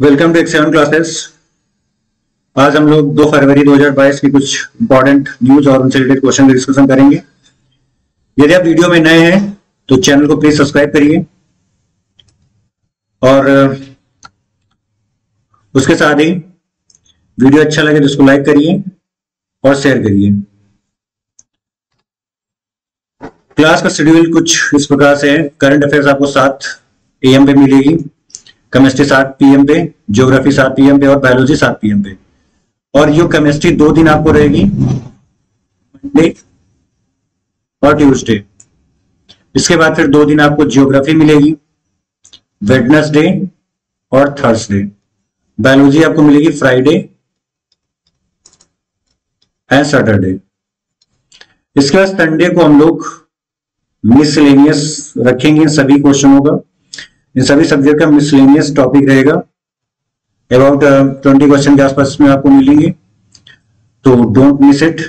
Welcome to एक्सेवन classes आज हम लोग 2 फरवरी 2022 की कुछ इंपॉर्टेंट न्यूज़ और उनसे रिलेटेड क्वेश्चन की डिस्कशन करेंगे। यदि आप वीडियो में नए हैं तो चैनल को प्लीज़ सब्सक्राइब करिए। और, उसके साथ ही वीडियो अच्छा लगे तो उसको लाइक करिए और शेयर करिए। क्लास का शेड्यूल कुछ इस प्रकार से है। करंट अफेयर्स आपको सात एम पे मिलेगी। केमिस्ट्री सात पीएम पे ज्योग्राफी सात पीएम पे और बायोलॉजी सात पीएम पे। और ये केमिस्ट्री दो दिन आपको रहेगी मंडे और ट्यूसडे इसके बाद फिर दो दिन आपको जियोग्राफी मिलेगी वेडनेसडे और थर्सडे बायोलॉजी आपको मिलेगी फ्राइडे एंड सैटरडे इसके बाद संडे को हम लोग मिसलेनियस रखेंगे सभी क्वेश्चनों का। इन सभी सब्जेक्ट का मिसलेनियस टॉपिक रहेगा। अबाउट ट्वेंटी क्वेश्चन के आसपास में आपको मिलेंगे। तो डोंट मिस इट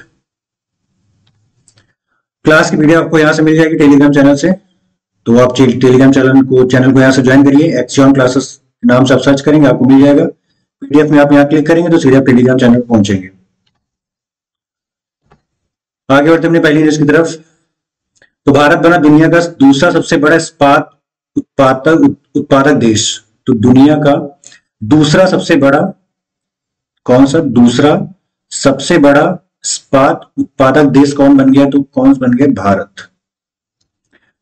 क्लास की वीडियो आपको यहाँ से मिल जाएगी टेलीग्राम चैनल से। तो आप टेलीग्राम चैनल को चैनल को यहाँ से ज्वाइन करिए। एक्सियन क्लासेस नाम से आप सर्च करेंगे, आपको मिल जाएगा। पीडीएफ में आप यहाँ क्लिक करेंगे तो सीधे आप टेलीग्राम चैनल पर पहुँचेंगे। आगे बढ़ते अपनी पहली न्यूज़ की तरफ़। तो भारत बना दुनिया का दूसरा सबसे बड़ा इस्पात उत्पादक उत्पादक देश। तो दुनिया का दूसरा सबसे बड़ा कौन सा? दूसरा सबसे बड़ा इस्पात उत्पादक देश कौन बन गया? तो कौन बन गया? भारत।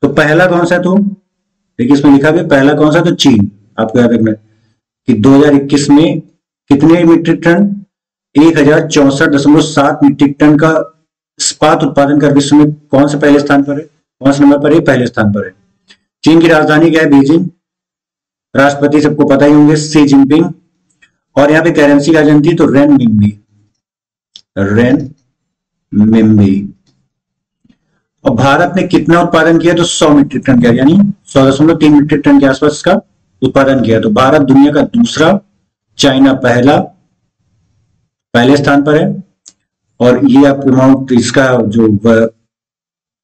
तो पहला कौन सा तो? देखिए इसमें लिखा गया पहला कौन सा तो चीन। आपको याद रखना कि 2021 में कितने मीट्रिक टन? एक हज़ार चौसठ दशमलव सात मीट्रिक टन का इस्पात उत्पादन कर विश्व में कौन से पहले स्थान पर है? कौन से नंबर पर है? पहले स्थान पर है। चीन की राजधानी क्या है? बीजिंग। राष्ट्रपति सबको पता ही होंगे, सी जिनपिंग। और यहाँ पे करेंसी क्या जनती तो रेन मिम्बी रेन मिम्बी और भारत ने कितना उत्पादन किया तो 100 मीट्रिक टन किया, यानी सौ दशमलव तीन मीट्रिक टन के आसपास का उत्पादन किया। तो भारत दुनिया का दूसरा, चाइना पहला, पहले स्थान पर है। और ये आप अमाउंट, इसका जो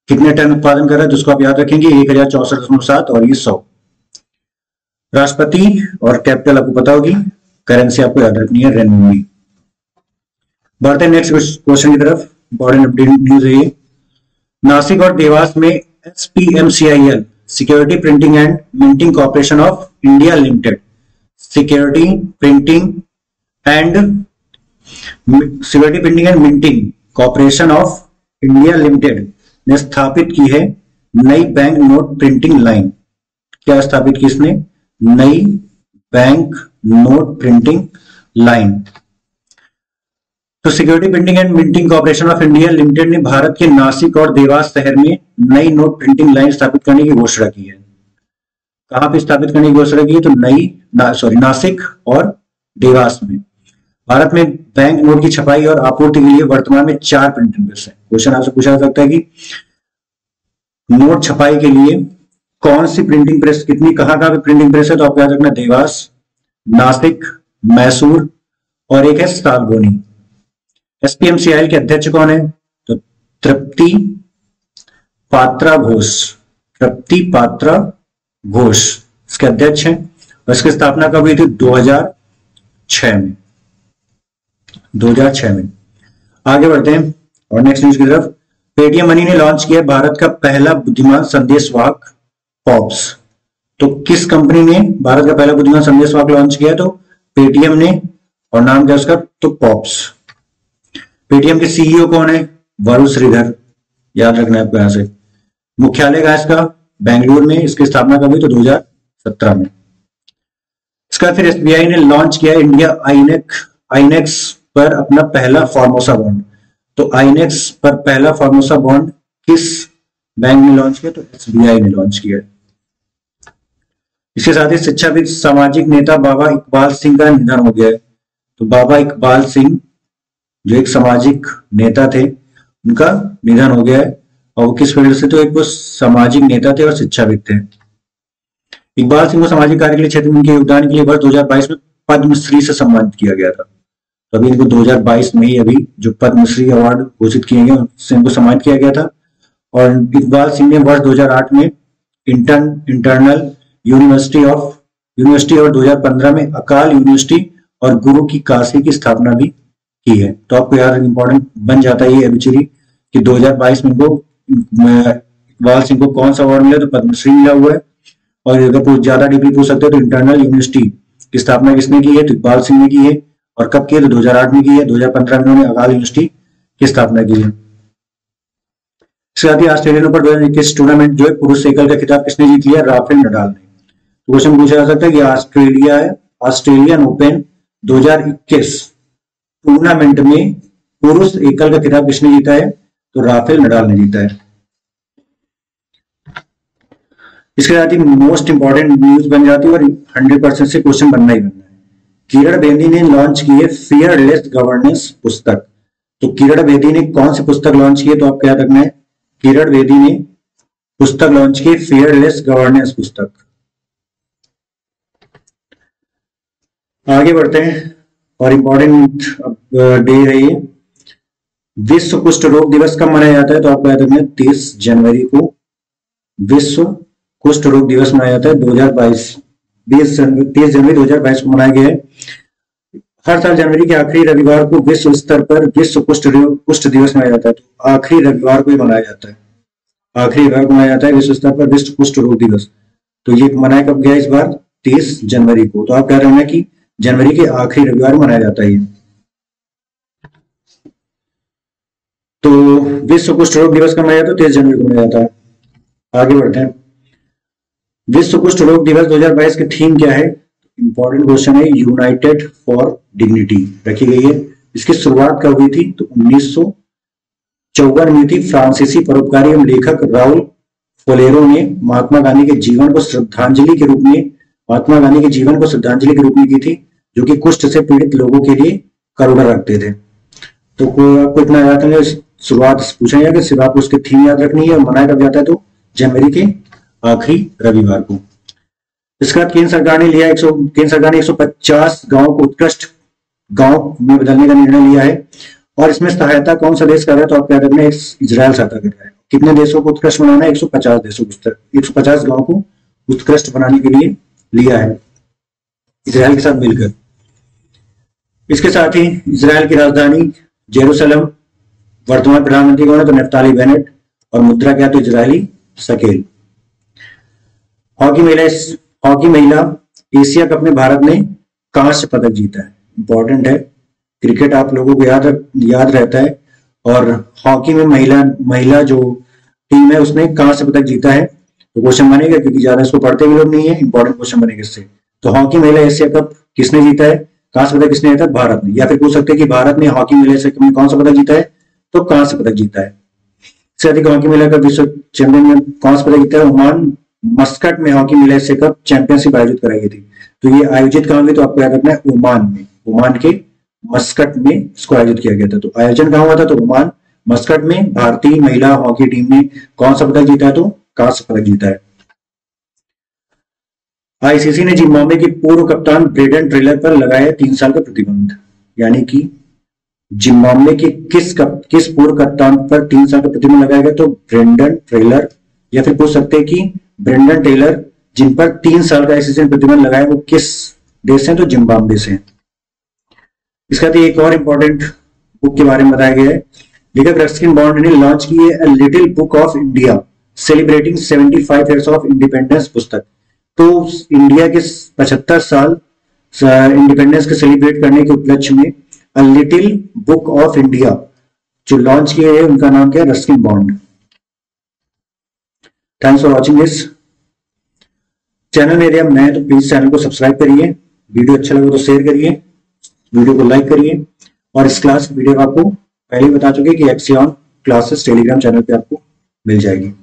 कितने टन उत्पादन कर रहा है जिसको आप याद रखेंगे, एक हज़ार चौसठ दशमलव सात और ये सौ। राष्ट्रपति और कैपिटल आपको पता होगी, करेंसी आपको याद रखनी है रेनमी बढ़ते नेक्स्ट क्वेश्चन की तरफ़ इंपॉर्टेंट अपडेट न्यूज़ है नासिक और देवास में S P M C I L security printing and minting corporation of India limited security printing and security printing and minting corporation of India limited ने स्थापित की है नई बैंक नोट प्रिंटिंग लाइन क्या स्थापित की इसने? नई बैंक नोट प्रिंटिंग लाइन तो security printing and minting corporation of India limited ने भारत के नासिक और देवास शहर में नई नोट प्रिंटिंग लाइन स्थापित करने की घोषणा की है। कहाँ पे स्थापित करने की घोषणा की है? तो नई ना, सॉरी नासिक और देवास में। भारत में बैंक नोट की छपाई और आपूर्ति के लिए वर्तमान में चार प्रिंटिंग प्रेस है। क्वेश्चन आपसे पूछा जा सकता है कि नोट छपाई के लिए कौन सी प्रिंटिंग प्रेस कितनी कहाँ कहाँ प्रिंटिंग प्रेस है? तो आपको याद रखना देवास, नासिक, मैसूर और एक है सागोनी एसपीएमसीआई के अध्यक्ष कौन है? तो तृप्ति पात्रा घोष। तृप्ति पात्रा घोष इसके अध्यक्ष हैं और इसकी स्थापना कब हुई थी? 2006 में। 2006 में। आगे बढ़ते हैं और नेक्स्ट न्यूज़ की तरफ़। पेटीएम मनी ने लॉन्च किया भारत का पहला बुद्धिमान संदेश वाहक पॉप्स तो किस कंपनी ने भारत का पहला बुद्धिमान संदेश वाहक लॉन्च किया? तो पेटीएम ने और नाम क्या उसका? तो पॉप्स पेटीएम के सीईओ कौन है? वरुण श्रीधर। याद रखना है आपको यहाँ से। मुख्यालय का इसका? बेंगलुरु में। इसकी स्थापना कब हुई? तो 2017 में। इसका फिर एसबीआई ने लॉन्च किया इंडिया आईनेक आईनेक्स पर अपना पहला फॉर्मोसा बॉन्ड तो आईनेक्स पर पहला फॉर्मोसा बॉन्ड किस बैंक ने लॉन्च किया? तो एसबीआई ने लॉन्च किया। इसके साथ ही शिक्षाविद सामाजिक नेता बाबा इकबाल सिंह का निधन हो गया। है तो बाबा इकबाल सिंह, जो एक सामाजिक नेता थे, उनका निधन हो गया। है और वो किस फ़ील्ड से? तो एक वो सामाजिक नेता थे और शिक्षाविद थे। इकबाल सिंह को सामाजिक कार्य के लिए क्षेत्र में उनके योगदान के लिए वर्ष 2022 में पद्मश्री से सम्मानित किया गया था। तो अभी इनको 2022 में ही अभी जो पद्मश्री अवार्ड घोषित किए गए उससे इनको सम्मानित किया गया था। और इकबाल सिंह ने वर्ष 2008 में intern internal university of university और 2015 में अकाल यूनिवर्सिटी और गुरु की काशी की स्थापना भी की है। तो आपको यार इंपॉर्टेंट बन जाता है ये एबिचुरी कि 2022 में इनको इकबाल सिंह को कौन सा अवार्ड मिला? तो पद्मश्री मिला हुआ है। और अगर ज़्यादा डीपली पूछ सकते हो तो इंटरनल यूनिवर्सिटी की स्थापना किसने की है? तो इकबाल सिंह ने की है। और कब की है तो 2008 में की है 2015 में उन्होंने अकाल यूनिवर्सिटी की स्थापना की है। इसके बाद ऑस्ट्रेलियन ओपन दो हज़ार इक्कीस टूर्नामेंट जो है, पुरुष साइकिल का खिताब किसने जीत लिया? राफेल नडाल ने। तो क्वेश्चन पूछा जा सकता है कि ऑस्ट्रेलिया है, ऑस्ट्रेलियन ओपन 2021 टूर्नामेंट में पुरुष एकल का खिताब किसने जीता है? तो राफेल नडाल ने जीता है। इसके साथ ही मोस्ट इंपॉर्टेंट न्यूज़ बन जाती है और हंड्रेड परसेंट से क्वेश्चन बनना ही बनना है। किरण बेदी ने लॉन्च की है फियरलेस गवर्नेंस पुस्तक। तो किरण बेदी ने कौन सी पुस्तक लॉन्च की है? तो आपको याद रखना है, किरण बेदी ने पुस्तक लॉन्च की फियरलेस गवर्नेंस पुस्तक। आगे बढ़ते हैं, और इंपॉर्टेंट डे है ये। विश्व कुष्ठ रोग दिवस कब मनाया जाता है? तो आपको याद रखना है, तीस जनवरी को विश्व कुष्ठ रोग दिवस मनाया जाता है 2022 बीस जनवरी तीस जनवरी 2022 को मनाया गया है। हर साल जनवरी के आखिरी रविवार को विश्व स्तर पर विश्व कुष्ठ कुष्ठ दिवस मनाया जाता है। तो आखिरी रविवार को ही मनाया जाता है। आखिरी रविवार को मनाया जाता है विश्व स्तर पर विश्व कुष्ठ रोग दिवस। तो ये मनाया कब गया इस बार? तीस जनवरी को। तो आप कह रहे हैं कि जनवरी के आखिरी रविवार मनाया जाता है तो विश्व कुष्ठ रोग दिवस का मनाया जाता है? तेईस जनवरी को मनाया जाता है। आगे बढ़ते हैं। विश्व कुष्ठ रोग दिवस 2022 की थीम क्या है? इंपॉर्टेंट क्वेश्चन है यूनाइटेड फॉर डिग्निटी रखी गई है। इसकी शुरुआत कब हुई थी? तो उन्नीस चौवन में थी फ्रांसीसी परोपकारी एवं लेखक राहुल फोलेरो ने महात्मा गांधी के जीवन को श्रद्धांजलि के रूप में, महात्मा गांधी के जीवन को श्रद्धांजलि के रूप में की थी, जो कि कुष्ठ से पीड़ित लोगों के लिए करुणा रखते थे। तो आपको इतना याद है? शुरुआत पूछा गया कि सिर्फ़ आपको उसकी थीम याद रखनी है और मनाया कब जाता है तो? जनवरी के आखिरी रविवार को। इसके बाद केंद्र सरकार ने लिया एक सौ केंद्र सरकार ने 150 गाँव को उत्कृष्ट गाँव में बदलने का निर्णय लिया है। और इसमें सहायता कौन सा देश कर रहा है तो आप क्या करना है इसराइल सहायता कर रहा है। कितने देशों को उत्कृष्ट बनाना है? 150 देशों को एक सौ पचास गाँव को उत्कृष्ट बनाने के लिए लिया है। इसराइल के साथ मिलकर। इसके साथ ही इसराइल की राजधानी जेरूसलम, वर्तमान प्रधानमंत्री कौन है? तो नेफ्ताली बेनेट। और मुद्रा क्या तो इजरायली सकेल। हॉकी महिला हॉकी महिला एशिया कप में भारत ने कांस्य पदक जीता है। इंपॉर्टेंट है। क्रिकेट आप लोगों को याद याद रहता है। और हॉकी में महिला महिला जो टीम है, उसने कांस्य पदक जीता है। तो क्वेश्चन बनेगा, क्योंकि ज़्यादा इसको पढ़ते भी लोग नहीं है। इंपॉर्टेंट क्वेश्चन बनेगा इससे। तो हॉकी महिला एशिया कप किसने जीता है? कांस्य पदक किसने जीता भारत ने। या फिर पूछ सकते हैं कि भारत ने हॉकी महिला एशिया कप में कौन सा पदक जीता है? तो कांस्य पदक जीता है। से अधिक हॉकी महिला का विश्व चैंपियन में कौन सा पदक जीता है? ओमान मस्कट में हॉकी मिला एशिया कप चैंपियनशिप आयोजित कराई गई थी। तो ये आयोजित कहा गई तो आपको याद रखना है ओमान में। ओमान के मस्कट में इसको आयोजित किया गया था। तो आयोजन कहा हुआ था? तो ओमान मस्कट में भारतीय महिला हॉकी टीम ने कौन सा पदक जीता तो कांस्य पदक जीता है। आईसीसी ने जिम्बाब्वे के पूर्व कप्तान ब्रेडन ट्रेलर पर लगाया तीन साल का प्रतिबंध। यानी कि जिम्बाब्वे के किस कप, किस पूर्व कप्तान पर तीन साल का प्रतिबंध लगाया गया? तो ब्रेंडन ट्रेलर। या फिर पूछ सकते हैं कि ब्रेंडन टेलर, जिन पर तीन साल का आईसीसी प्रतिबंध लगाया वो किस देश से तो जिम्बाब्वे से है। इसका तो एक और इंपॉर्टेंट बुक के बारे में बताया गया है। लेखक रस्किन बॉन्ड ने लॉन्च की है little book of India celebrating 75 years of independence पुस्तक। तो इंडिया के 75 साल इंडिपेंडेंस के सेलिब्रेट करने के उपलक्ष्य में a little book of India जो लॉन्च किए हैं, उनका नाम क्या है? Ruskin bond thanks for watching this channel यदि हम नए तो प्लीज़ चैनल को सब्सक्राइब करिए। वीडियो अच्छा लगे तो शेयर करिए। वीडियो को लाइक करिए। और इस क्लास वीडियो आपको पहले ही बता चुके कि एक्सियन क्लासेस टेलीग्राम चैनल पे आपको मिल जाएगी।